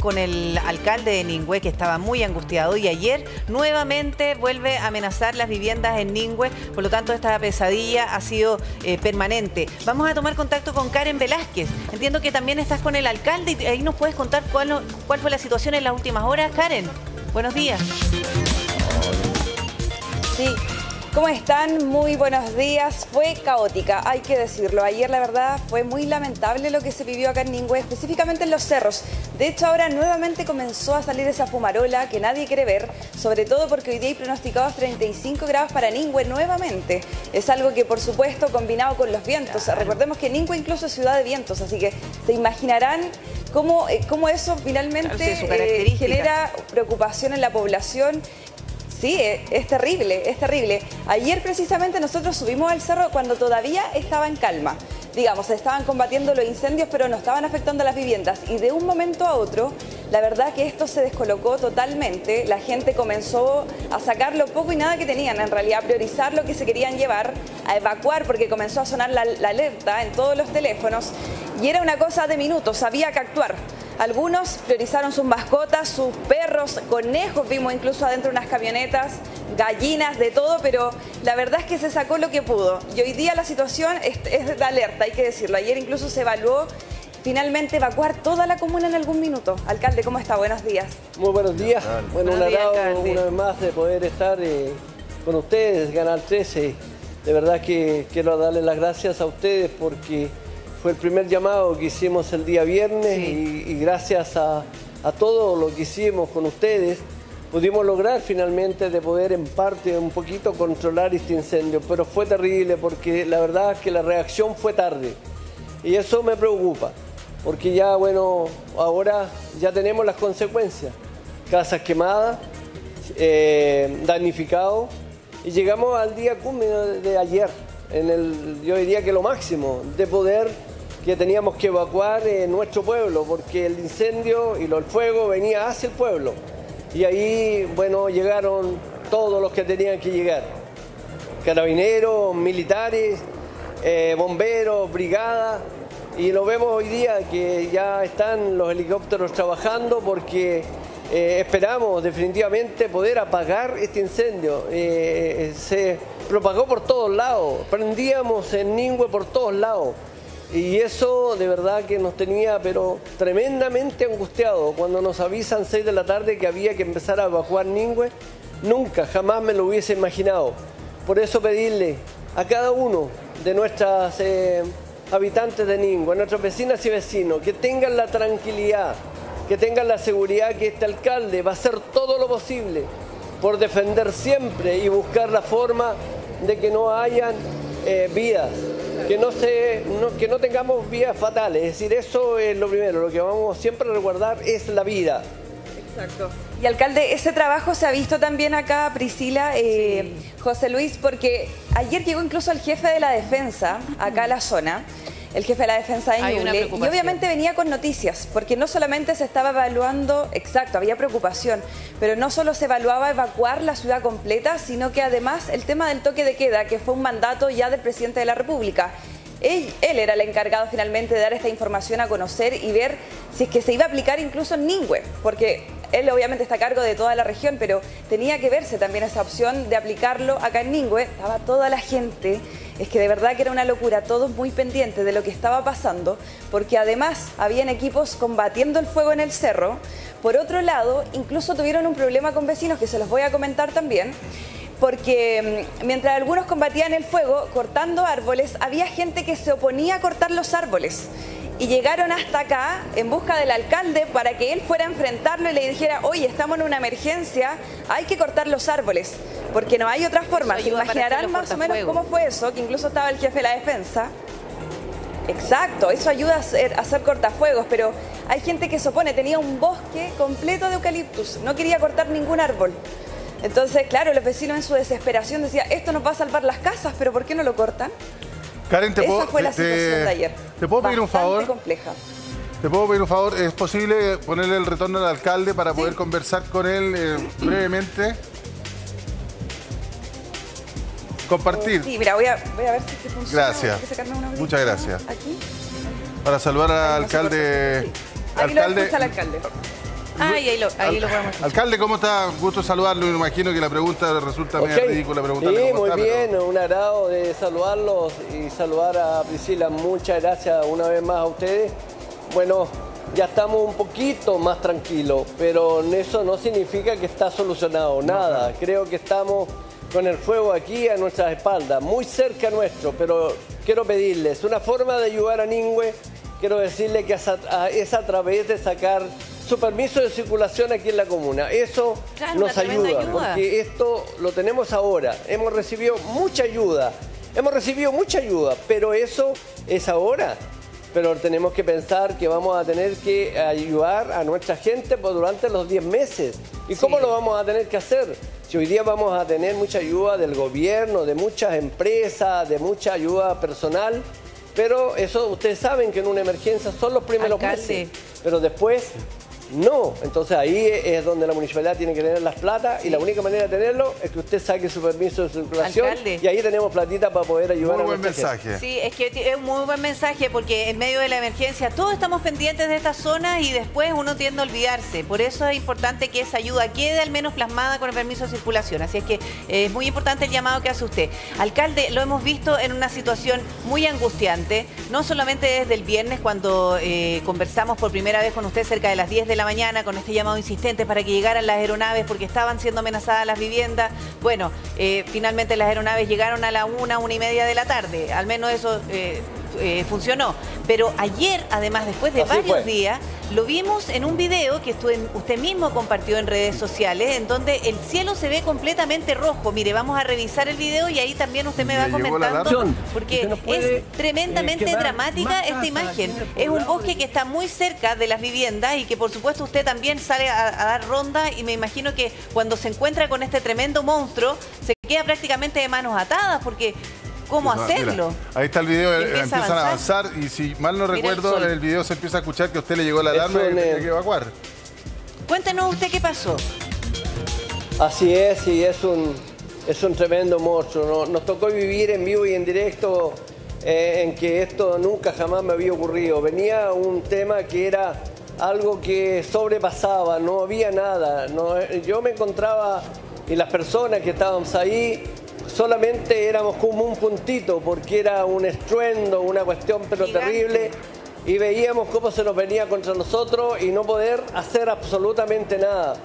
con el alcalde de Ningüe, que estaba muy angustiado, y ayer nuevamente vuelve a amenazar las viviendas en Ningüe, por lo tanto esta pesadilla ha sido eh, permanente. Vamos a tomar contacto con Karen Velázquez. Entiendo que también estás con el alcalde y ahí nos puedes contar cuál, cuál fue la situación en las últimas horas. Karen, buenos días. Sí, ¿Cómo están? Muy buenos días. Fue caótica, hay que decirlo. Ayer la verdad fue muy lamentable lo que se vivió acá en Ningüe, específicamente en los cerros. De hecho ahora nuevamente comenzó a salir esa fumarola que nadie quiere ver, sobre todo porque hoy día hay pronosticados 35 grados para Ningüe nuevamente. Es algo que por supuesto combinado con los vientos. Recordemos que Ningüe incluso es ciudad de vientos, así que se imaginarán cómo, eh, cómo eso finalmente eh, genera preocupación en la población Sí, es, terrible, es terrible. Ayer precisamente nosotros subimos al cerro cuando todavía estaba en calma. Digamos, estaban combatiendo los incendios, pero no estaban afectando a las viviendas. Y de un momento a otro, la verdad que esto se descolocó totalmente. La gente comenzó a sacar lo poco y nada que tenían, en realidad, a priorizar lo que se querían llevar, a evacuar porque comenzó a sonar la, la alerta en todos los teléfonos. Y era una cosa de minutos, había que actuar. Algunos priorizaron sus mascotas, sus perros, conejos, vimos incluso adentro unas camionetas, gallinas, de todo, pero la verdad es que se sacó lo que pudo. Y hoy día la situación es, de alerta, hay que decirlo. Ayer incluso se evaluó finalmente evacuar toda la comuna en algún minuto. Alcalde, ¿cómo está? Buenos días. Muy buenos días. Bueno, un agrado una vez más de poder estar eh, con ustedes, Canal 13. De verdad que quiero darles las gracias a ustedes porque fue el primer llamado que hicimos el día viernes y, gracias a, todo lo que hicimos con ustedes pudimos lograr finalmente de poder en parte un poquito controlar este incendio, pero fue terrible porque la verdad es que la reacción fue tarde. Y eso me preocupa, porque ya bueno, ahora ya tenemos las consecuencias, casas quemadas, eh, damnificados y llegamos al día cúmino de ayer, en el, yo diría que lo máximo, de poder que teníamos que evacuar en nuestro pueblo, porque el incendio y el fuego venía hacia el pueblo. Y ahí, bueno, llegaron todos los que tenían que llegar. Carabineros, militares, eh, bomberos, brigadas. Y lo vemos hoy día que ya están los helicópteros trabajando porque eh, esperamos definitivamente poder apagar este incendio. Eh, se propagó por todos lados, prendíamos en Ningüe por todos lados. Y eso de verdad que nos tenía pero tremendamente angustiado cuando nos avisan 6 de la tarde que había que empezar a evacuar Ningüe. Nunca, jamás me lo hubiese imaginado. Por eso pedirle a cada uno de nuestras eh, habitantes de Ningüe, a nuestras vecinas y vecinos, que tengan la tranquilidad, que tengan la seguridad que este alcalde va a hacer todo lo posible por defender siempre y buscar la forma de que no hayan eh, vidas que no, se, que no tengamos vías fatales. Es decir, eso es lo primero, lo que vamos siempre a resguardar es la vida. Exacto. Y alcalde, ese trabajo se ha visto también acá, Priscila, eh, José Luis, porque ayer llegó incluso el jefe de la defensa acá a la zona el jefe de la defensa de Ñuble, y obviamente venía con noticias, porque no solamente se estaba evaluando, exacto, había preocupación, pero no solo se evaluaba evacuar la ciudad completa, sino que además el tema del toque de queda, que fue un mandato ya del presidente de la República. Él, él, era el encargado finalmente de dar esta información a conocer y ver si es que se iba a aplicar incluso en Ningüe, porque él obviamente está a cargo de toda la región, pero tenía que verse también esa opción de aplicarlo acá en Ningüe. Estaba toda la gente es que de verdad que era una locura, todos muy pendientes de lo que estaba pasando, porque además habían equipos combatiendo el fuego en el cerro. Por otro lado, incluso tuvieron un problema con vecinos que se los voy a comentar también, porque mm, mientras algunos combatían el fuego cortando árboles, había gente que se oponía a cortar los árboles y llegaron hasta acá en busca del alcalde para que él fuera a enfrentarlo y le dijera, oye, estamos en una emergencia, hay que cortar los árboles, porque no hay otra forma. ¿Se imaginarán más o menos cómo fue eso? Que incluso estaba el jefe de la defensa. Exacto, eso ayuda a hacer, a hacer cortafuegos, pero hay gente que se opone, tenía un bosque completo de eucaliptus, no quería cortar ningún árbol. Entonces, claro, los vecinos en su desesperación decían, esto nos va a salvar las casas, pero ¿por qué no lo cortan? Karen, te puedo, fue la situación de ayer. ¿Te puedo pedir un favor? compleja. ¿Te puedo pedir un favor? ¿Es posible ponerle el retorno al alcalde para poder conversar con él eh, brevemente? Compartir. Sí, mira, voy a, voy a ver si funciona. Gracias. Muchas gracias. Aquí. Para saludar al alcalde. Ahí alcalde. Lo escucha el alcalde. Ah, ahí lo, ahí lo podemos Alcalde, ¿cómo está? Gusto saludarlo. Me imagino que la pregunta resulta okay. ridícula. Sí, muy bien. Un agrado de saludarlos y saludar a Priscila. Muchas gracias una vez más a ustedes. Bueno, ya estamos un poquito más tranquilos, pero eso no significa que está solucionado nada. Creo que estamos con el fuego aquí a nuestras espaldas, muy cerca nuestro, pero quiero pedirles una forma de ayudar a Ningüe, quiero decirle que es a, través de sacar su permiso de circulación aquí en la comuna. Eso nos ayuda, porque esto lo tenemos ahora. Hemos recibido mucha ayuda, hemos recibido mucha ayuda, pero eso es ahora pero tenemos que pensar que vamos a tener que ayudar a nuestra gente por durante los 10 meses. ¿Y cómo lo vamos a tener que hacer? Si hoy día vamos a tener mucha ayuda del gobierno, de muchas empresas, de mucha ayuda personal, pero eso ustedes saben que en una emergencia son los primeros meses. Pero después no, entonces ahí es donde la municipalidad tiene que tener las plata y la única manera de tenerlo es que usted saque su permiso de circulación y ahí tenemos platita para poder ayudar muy a buen mensaje. Sí, es que es un muy buen mensaje porque en medio de la emergencia todos estamos pendientes de esta zona y después uno tiende a olvidarse. Por eso es importante que esa ayuda quede al menos plasmada con el permiso de circulación. Así es que eh, es muy importante el llamado que hace usted. Alcalde, lo hemos visto en una situación muy angustiante, no solamente desde el viernes cuando eh, conversamos por primera vez con usted cerca de las 10 de la mañana con este llamado insistente para que llegaran las aeronaves porque estaban siendo amenazadas las viviendas. Bueno, eh, finalmente las aeronaves llegaron a la una, una y media de la tarde. Al menos eso eh, eh, funcionó. Pero ayer, además, después de varios días, lo vimos en un video que usted mismo compartió en redes sociales, en donde el cielo se ve completamente rojo. Mire, vamos a revisar el video y ahí también usted me va comentando, porque es tremendamente dramática esta imagen. Es un bosque que está muy cerca de las viviendas y que por supuesto usted también sale a, a dar ronda y me imagino que cuando se encuentra con este tremendo monstruo, se queda prácticamente de manos atadas porque cómo hacerlo. ahí está el video, eh, empiezan a avanzar. y si mal no recuerdo, en el video se empieza a escuchar que a usted le llegó la alarma y tiene que evacuar. Cuéntenos usted qué pasó. Así es, y es un, es un tremendo monstruo. Nos, tocó vivir en vivo y en directo eh, en que esto nunca jamás me había ocurrido. Venía un tema que era algo que sobrepasaba, no había nada. yo me encontraba y las personas que estábamos ahí solamente éramos como un puntito porque era un estruendo, una cuestión pero terrible y veíamos cómo se nos venía contra nosotros y no poder hacer absolutamente nada.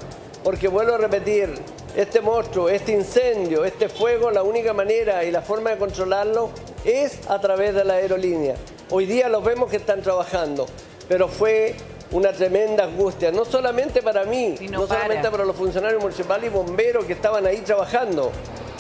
Porque vuelvo a repetir, este monstruo, este incendio, este fuego, la única manera y la forma de controlarlo es a través de la aerolínea. Hoy día los vemos que están trabajando, pero fue una tremenda angustia, no solamente para mí, no solamente para los funcionarios municipales y bomberos que estaban ahí trabajando,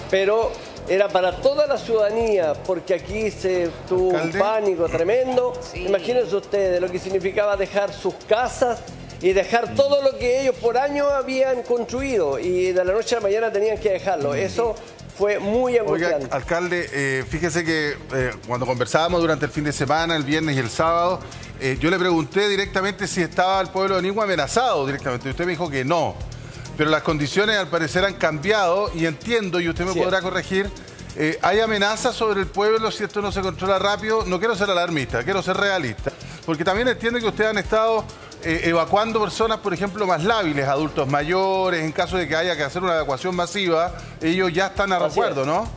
pero era para toda la ciudadanía, porque aquí se tuvo un pánico tremendo. Imagínense ustedes lo que significaba dejar sus casas y dejar todo lo que ellos por años habían construido y de la noche a la mañana tenían que dejarlo. Eso fue muy angustiante. Oiga, alcalde, eh, fíjese que eh, cuando conversábamos durante el fin de semana, el viernes y el sábado, eh, yo le pregunté directamente si estaba el pueblo de Ningua amenazado directamente. Usted me dijo que no pero las condiciones al parecer han cambiado y entiendo, y usted me podrá corregir, eh, hay amenazas sobre el pueblo si esto no se controla rápido. No quiero ser alarmista, quiero ser realista. Porque también entiendo que ustedes han estado eh, evacuando personas, por ejemplo, más lábiles, adultos mayores, en caso de que haya que hacer una evacuación masiva, ellos ya están a recuerdo, ¿no?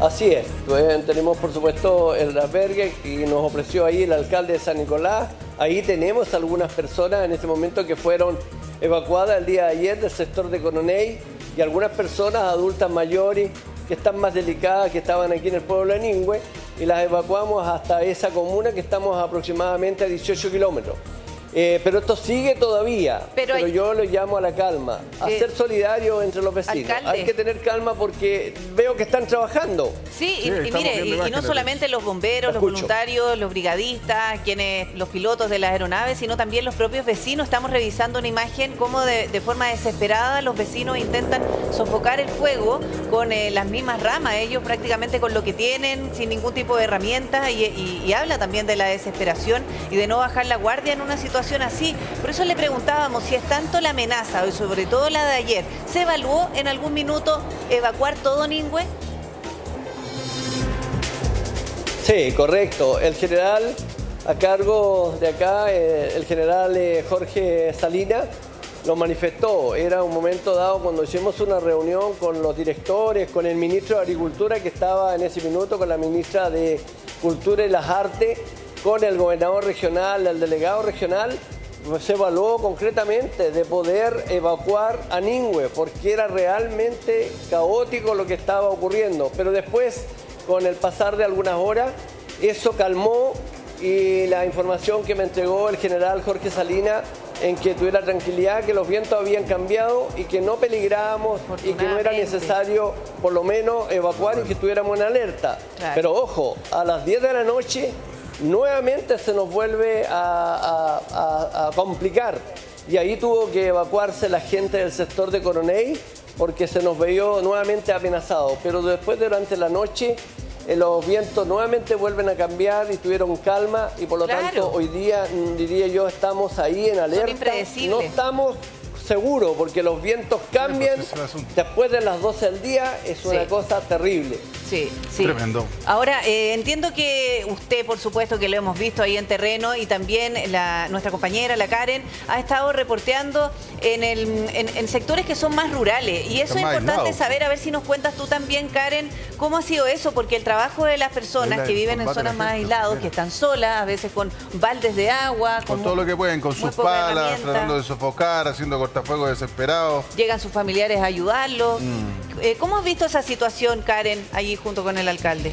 Así es, pues, tenemos por supuesto el albergue y nos ofreció ahí el alcalde de San Nicolás. Ahí tenemos algunas personas en este momento que fueron evacuadas el día de ayer del sector de Coronel y algunas personas adultas mayores que están más delicadas, que estaban aquí en el pueblo de Ningüe y las evacuamos hasta esa comuna que estamos aproximadamente a 18 kilómetros. Eh, pero esto sigue todavía. Pero, yo lo llamo a la calma, a ser solidario entre los vecinos. Hay que tener calma porque veo que están trabajando. Sí, y, mire, y, no solamente los bomberos, los voluntarios, los brigadistas, quienes, los pilotos de las aeronaves, sino también los propios vecinos. Estamos revisando una imagen como de, forma desesperada los vecinos intentan sofocar el fuego con eh, las mismas ramas, ellos prácticamente con lo que tienen, sin ningún tipo de herramientas, y habla también de la desesperación y de no bajar la guardia en una así. Por eso le preguntábamos si es tanto la amenaza, y sobre todo la de ayer, ¿se evaluó en algún minuto evacuar todo Ningüe? Sí, correcto. El general a cargo de acá, eh, el general eh, Jorge Salina, lo manifestó. Era un momento dado cuando hicimos una reunión con los directores, con el ministro de Agricultura que estaba en ese minuto, con la ministra de Cultura y las Artes, con el gobernador regional, el delegado regional, se evaluó concretamente de poder evacuar a Ningüe, porque era realmente caótico lo que estaba ocurriendo. Pero después, con el pasar de algunas horas, eso calmó y la información que me entregó el general Jorge Salina en que tuviera tranquilidad, que los vientos habían cambiado y que no peligrábamos y que no era necesario por lo menos evacuar y que estuviéramos en alerta. Pero ojo, a las 10 de la noche nuevamente se nos vuelve a, complicar y ahí tuvo que evacuarse la gente del sector de Coronel porque se nos veía nuevamente amenazado. Pero después durante la noche eh, los vientos nuevamente vuelven a cambiar y tuvieron calma y por lo tanto hoy día mm, diría yo estamos ahí en alerta. No estamos seguros porque los vientos cambian después de las 12 del día, es una cosa terrible. Sí, sí. Tremendo. Ahora, eh, entiendo que usted, por supuesto, que lo hemos visto ahí en terreno y también la, nuestra compañera, la Karen, ha estado reporteando en, el, en, sectores que son más rurales. Y eso es importante saber, a ver si nos cuentas tú también, Karen, cómo ha sido eso, porque el trabajo de las personas que viven en zonas más aisladas, que están solas, a veces con baldes de agua, con, todo lo que pueden, con sus palas, tratando de sofocar, haciendo cortafuegos desesperados. Llegan sus familiares a ayudarlos. Mm. Eh, ¿Cómo has visto esa situación, Karen, allí junto con el alcalde?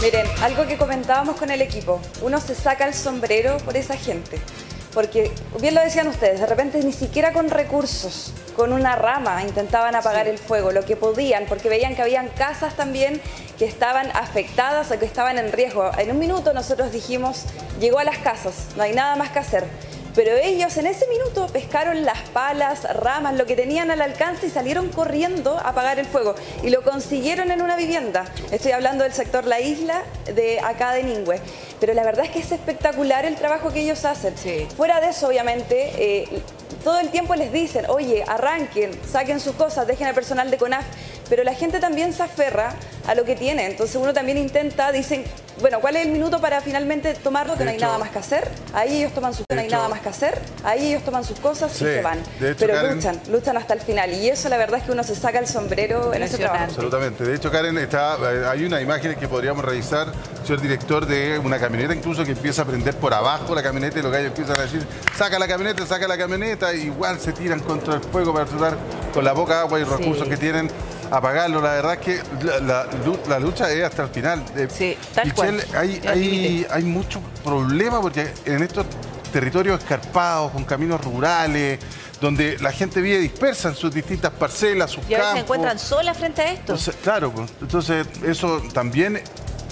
Miren, algo que comentábamos con el equipo, uno se saca el sombrero por esa gente porque bien lo decían ustedes, de repente ni siquiera con recursos, con una rama intentaban apagar el fuego, lo que podían, porque veían que habían casas también que estaban afectadas o que estaban en riesgo. En un minuto nosotros dijimos, llegó a las casas, no hay nada más que hacer. Pero ellos en ese minuto pescaron las palas, ramas, lo que tenían al alcance y salieron corriendo a apagar el fuego. Y lo consiguieron en una vivienda. Estoy hablando del sector La Isla de acá de Ningüe. Pero la verdad es que es espectacular el trabajo que ellos hacen. Fuera de eso, obviamente, eh, todo el tiempo les dicen, oye, arranquen, saquen sus cosas, dejen al personal de CONAF pero la gente también se aferra a lo que tiene. Entonces uno también intenta, dicen, bueno, ¿cuál es el minuto para finalmente tomarlo? Que no hay nada más que hacer. Ahí ellos toman sus no hay nada más que hacer. Ahí ellos toman sus cosas y se van. pero luchan, luchan hasta el final. Y eso la verdad es que uno se saca el sombrero en ese trabajo. Absolutamente. De hecho, Karen, está, eh, hay una imagen que podríamos revisar, señor director, de una camioneta incluso que empieza a prender por abajo la camioneta y los gallos empiezan a decir, saca la camioneta, saca la camioneta, igual se tiran contra el fuego para tratar con la poca agua y recursos que tienen apagarlo. La verdad es que la, lucha es hasta el final. Sí, tal cual. Hay, hay, hay mucho problema porque en estos territorios escarpados, con caminos rurales, donde la gente vive dispersa en sus distintas parcelas, sus y a se encuentran solas frente a esto. claro, pues, entonces eso también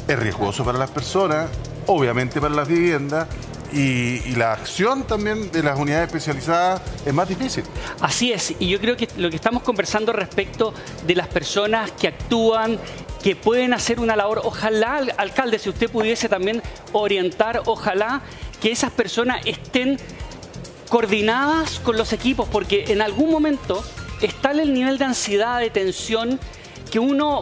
es riesgoso para las personas, obviamente para las viviendas, y, la acción también de las unidades especializadas es más difícil. Así es, y yo creo que lo que estamos conversando respecto de las personas que actúan que pueden hacer una labor. Ojalá, alcalde, si usted pudiese también orientar, ojalá que esas personas estén coordinadas con los equipos, porque en algún momento está el nivel de ansiedad, de tensión, que uno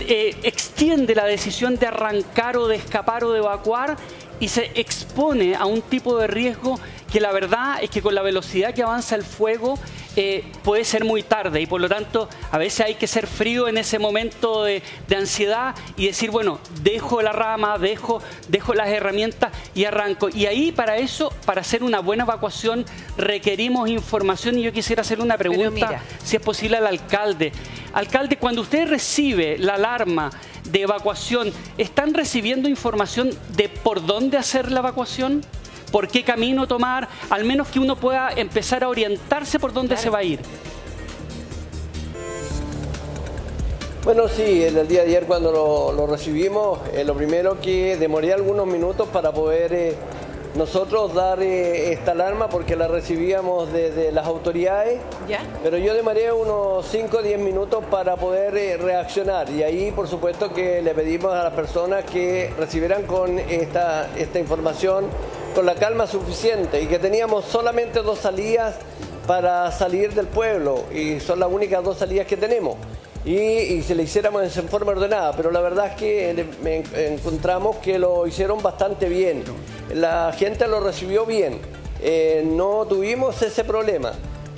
eh, extiende la decisión de arrancar o de escapar o de evacuar y se expone a un tipo de riesgo que la verdad es que con la velocidad que avanza el fuego eh, puede ser muy tarde y por lo tanto a veces hay que ser frío en ese momento de, ansiedad y decir, bueno, dejo la rama, dejo, dejo las herramientas y arranco. Y ahí para eso, para hacer una buena evacuación, requerimos información y yo quisiera hacer una pregunta, si es posible, al alcalde. Alcalde, cuando usted recibe la alarma de evacuación, ¿están recibiendo información de por dónde hacer la evacuación? ¿Por qué camino tomar? Al menos que uno pueda empezar a orientarse por dónde se va a ir. Bueno, sí, el día de ayer cuando lo, recibimos, eh, lo primero que demoré algunos minutos para poder eh, nosotros dar eh, esta alarma porque la recibíamos desde las autoridades, pero yo demoré unos 5 o 10 minutos para poder eh, reaccionar y ahí por supuesto que le pedimos a las personas que recibieran con esta, esta información con la calma suficiente y que teníamos solamente dos salidas para salir del pueblo y son las únicas dos salidas que tenemos. y, si le hiciéramos en forma ordenada, pero la verdad es que encontramos que lo hicieron bastante bien. La gente lo recibió bien, eh, no tuvimos ese problema.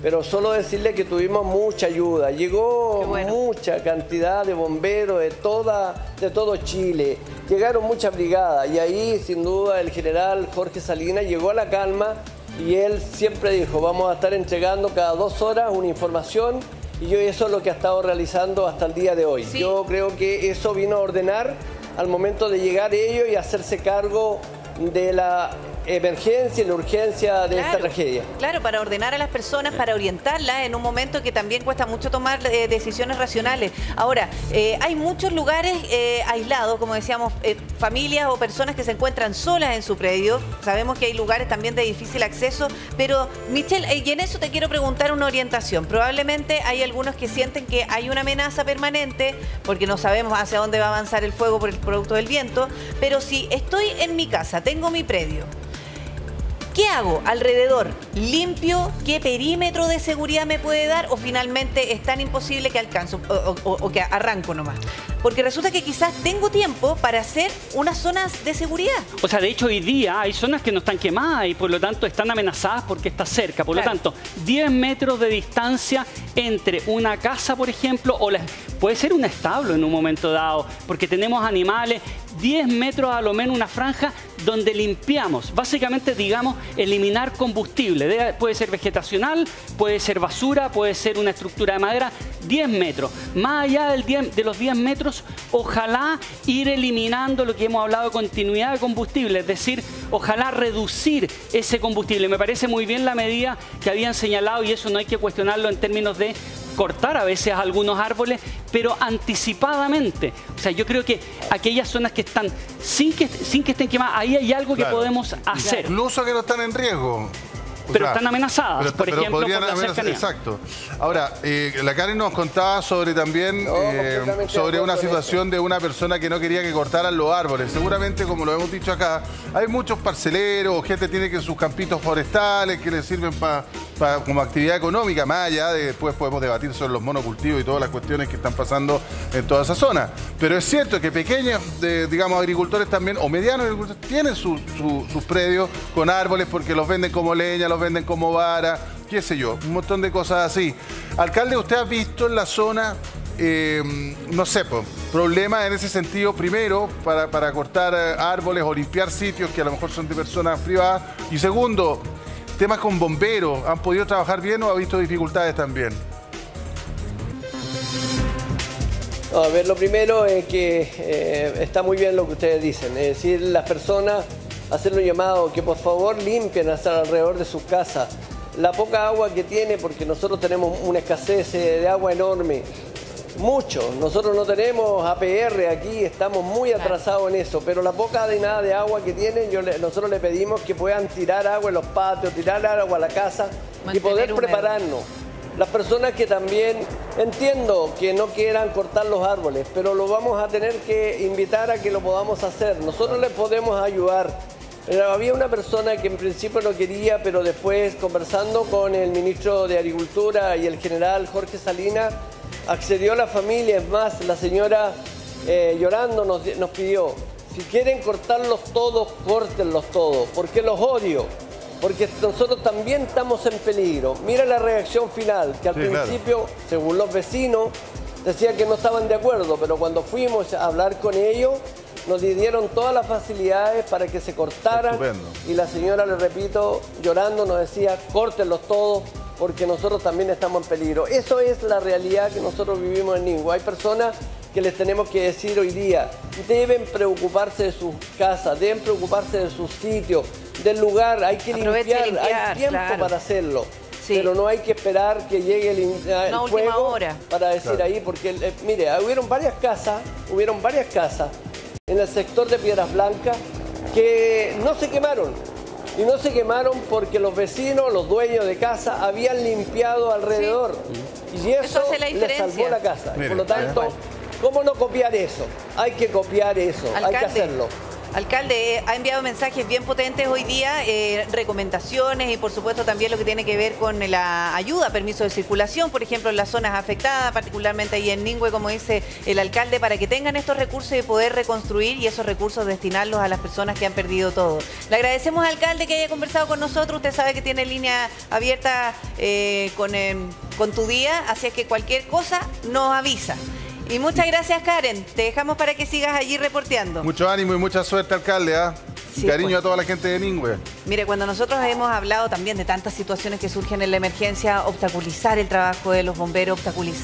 Pero solo decirle que tuvimos mucha ayuda. Llegó mucha cantidad de bomberos de, toda, de todo Chile. Llegaron muchas brigadas y ahí sin duda el general Jorge Salinas llegó a la calma y él siempre dijo, vamos a estar entregando cada dos horas una información y yo eso es lo que ha estado realizando hasta el día de hoy. Yo creo que eso vino a ordenar al momento de llegar ellos y hacerse cargo de la emergencia y la urgencia de esta tragedia. Claro, para ordenar a las personas, para orientarlas en un momento que también cuesta mucho tomar eh, decisiones racionales. Ahora, eh, hay muchos lugares eh, aislados, como decíamos, familias o personas que se encuentran solas en su predio. Sabemos que hay lugares también de difícil acceso, pero Michelle, y en eso te quiero preguntar una orientación. Probablemente hay algunos que sienten que hay una amenaza permanente, porque no sabemos hacia dónde va a avanzar el fuego por el producto del viento, pero si estoy en mi casa, tengo mi predio, ¿Qué hago alrededor? ¿Limpio? ¿Qué perímetro de seguridad me puede dar? ¿O finalmente es tan imposible que alcanzo o, que arranco nomás? Porque resulta que quizás tengo tiempo para hacer unas zonas de seguridad. O sea, de hecho hoy día hay zonas que no están quemadas y por lo tanto están amenazadas porque está cerca. Por lo tanto, 10 metros de distancia entre una casa, por ejemplo, o puede ser un establo en un momento dado, porque tenemos animales, 10 metros a lo menos una franja donde limpiamos, básicamente digamos eliminar combustible, puede ser vegetacional, puede ser basura, puede ser una estructura de madera, 10 metros. Más allá del de los 10 metros, ojalá ir eliminando lo que hemos hablado de continuidad de combustible, es decir, ojalá reducir ese combustible. Me parece muy bien la medida que habían señalado y eso no hay que cuestionarlo en términos de cortar a veces algunos árboles, pero anticipadamente. O sea, yo creo que aquellas zonas que están sin que, sin que estén quemadas, ahí hay algo que podemos hacer. Incluso que no están en riesgo pero están amenazadas, por ejemplo, por la cercanía. Exacto. Ahora, eh, la Karen nos contaba sobre también eh, sobre una situación de una persona que no quería que cortaran los árboles. Seguramente, como lo hemos dicho acá, hay muchos parceleros, gente tiene que sus campitos forestales que les sirven para como actividad económica, más allá de después podemos debatir sobre los monocultivos y todas las cuestiones que están pasando en toda esa zona. Pero es cierto que pequeños, digamos, agricultores también, o medianos agricultores, tienen sus predios con árboles porque los venden como leña, venden como vara, qué sé yo, un montón de cosas así. Alcalde, ¿usted ha visto en la zona, eh, no sé, problemas en ese sentido, primero, para, para cortar eh, árboles o limpiar sitios que a lo mejor son de personas privadas? Y segundo, temas con bomberos, ¿han podido trabajar bien o ha visto dificultades también? a ver, lo primero es que eh, está muy bien lo que ustedes dicen, es decir, las personas hacerle un llamado que por favor limpien hasta alrededor de sus casas. La poca agua que tiene, porque nosotros tenemos una escasez eh, de agua enorme, mucho. Nosotros no tenemos APR aquí, estamos muy atrasados en eso, pero la poca de nada de agua que tienen, yo nosotros le pedimos que puedan tirar agua en los patios, tirar agua a la casa y poder prepararnos. Las personas que también entiendo que no quieran cortar los árboles, pero lo vamos a tener que invitar a que lo podamos hacer. Nosotros les podemos ayudar había una persona que en principio no quería, pero después conversando con el ministro de Agricultura y el general Jorge Salinas, accedió a la familia. Es más, la señora eh, llorando nos, pidió, si quieren cortarlos todos, córtenlos todos, porque los odio, porque nosotros también estamos en peligro. Mira la reacción final, que al principio, según los vecinos, decían que no estaban de acuerdo, pero cuando fuimos a hablar con ellos, nos dieron todas las facilidades para que se cortaran. Y la señora, le repito, llorando, nos decía, córtenlos todos porque nosotros también estamos en peligro. Eso es la realidad que nosotros vivimos en Ningua. Hay personas que les tenemos que decir hoy día, deben preocuparse de sus casas, deben preocuparse de sus sitios, del lugar, hay que limpiar, hay tiempo para hacerlo. Pero no hay que esperar que llegue el, fuego para decir ahí, porque eh, mire, hubieron varias casas, hubieron varias casas en el sector de Piedras Blancas que no se quemaron. Y no se quemaron porque los vecinos, los dueños de casa, habían limpiado alrededor. Y eso, les salvó la casa. Por lo tanto, ¿cómo no copiar eso? Hay que copiar eso, hay que hacerlo. Alcalde, eh, ha enviado mensajes bien potentes hoy día, eh, recomendaciones y por supuesto también lo que tiene que ver con la ayuda, permiso de circulación, por ejemplo, en las zonas afectadas, particularmente ahí en Ningüe, como dice el alcalde, para que tengan estos recursos y poder reconstruir y esos recursos destinarlos a las personas que han perdido todo. Le agradecemos, alcalde, que haya conversado con nosotros. Usted sabe que tiene línea abierta eh, con, con tu día, así es que cualquier cosa nos avisa. Y muchas gracias, Karen. Te dejamos para que sigas allí reporteando. Mucho ánimo y mucha suerte, alcalde. ¿ah? Cariño pues. a toda la gente de Ningüe. Mire, cuando nosotros hemos hablado también de tantas situaciones que surgen en la emergencia, obstaculizar el trabajo de los bomberos, obstaculizar